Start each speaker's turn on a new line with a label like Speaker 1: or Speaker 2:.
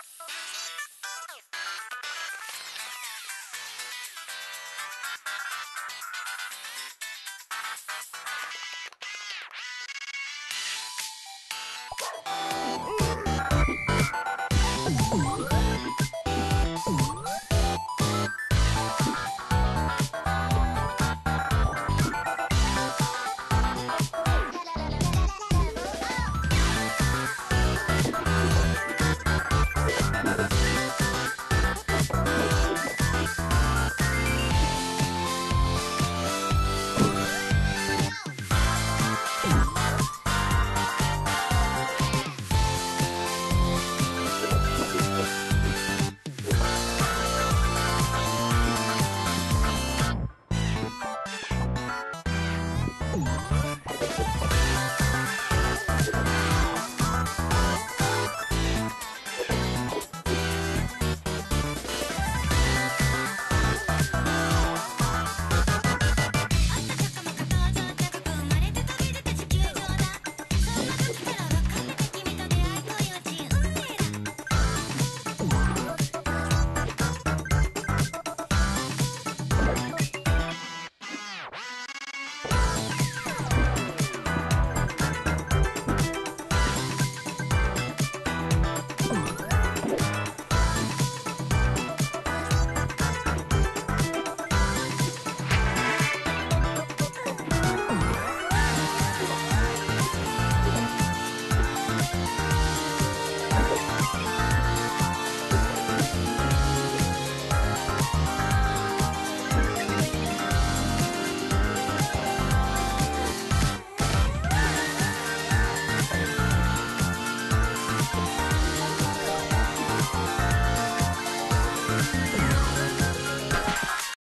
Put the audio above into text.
Speaker 1: Oh,